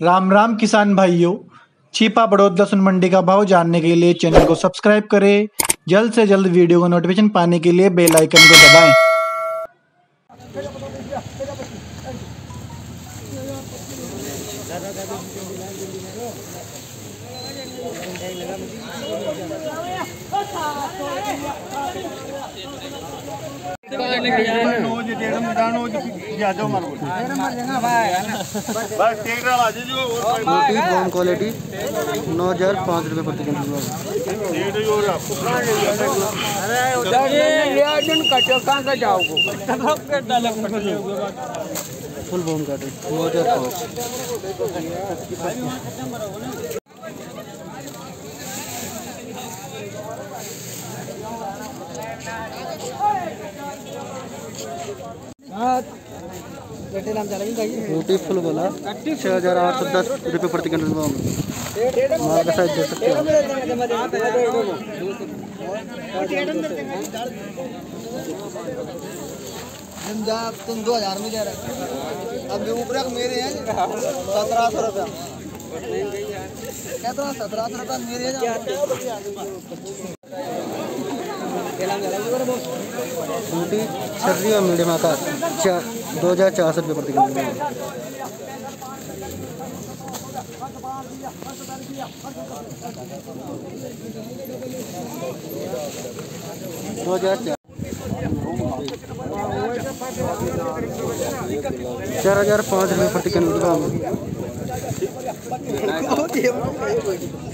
राम राम किसान भाइयों छिपा बड़ौद लहसुन मंडी का भाव जानने के लिए चैनल को सब्सक्राइब करें। जल्द से जल्द वीडियो को नोटिफिकेशन पाने के लिए बेल आइकन को दबाएँ। रोटी बॉम क्वालिटी नौ हज़ार पाँच रुपये प्रति क्विंटल फुल बॉम का नौ हज़ार पाँच रोटी फुल बोला छः हज़ार आठ सौ दस रुपये प्रति बॉम माल का साइज़ देख सकते हो। तुम दो हज़ार में दे रहे हो। अब ऊपर मेरे हैं, सत्रह सौ रुपया कहता हूँ सत्रह सौ रुपया मेरे हैं? रोटी छर्री और मीडियम आकार चार दो हज़ार चार सौ रुपये प्रति बॉम दो हज़ार चार। हज़ार पाँच रुपये प्रति बॉम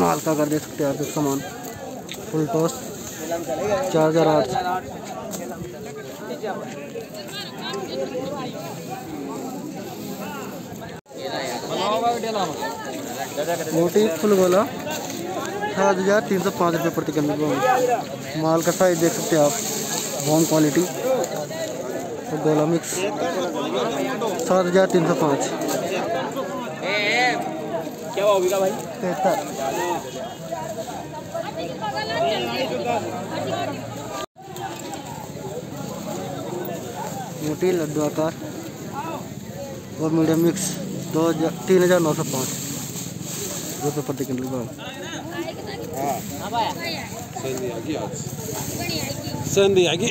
माल का कर दे सकते हैं आप सामान। फुल टॉस चार हज़ार आठ रोटी फुल गोला सात हज़ार तीन सौ पाँच रुपये प्रति किलो माल। का साइज़ देख सकते हैं आप। बॉम क्वालिटी गोला मिक्स सात हज़ार तीन सौ पाँच। होगा भाई। मोटी लड्डू आकार और मीडियम मिक्स दो हज़ार तीन हज़ार नौ सौ पाँच। रुपये प्रति किलोग्राम संधी आगी।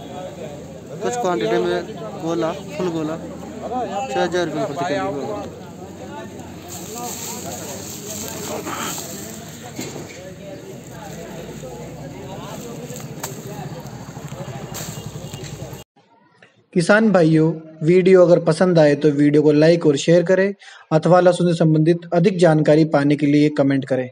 कुछ क्वांटिटी में गोला फुल गोला छः हज़ार रुपये प्रति किलोग्राम किसान भाइयों, वीडियो अगर पसंद आए तो वीडियो को लाइक और शेयर करें, अथवा लहसुन से संबंधित अधिक जानकारी पाने के लिए कमेंट करें।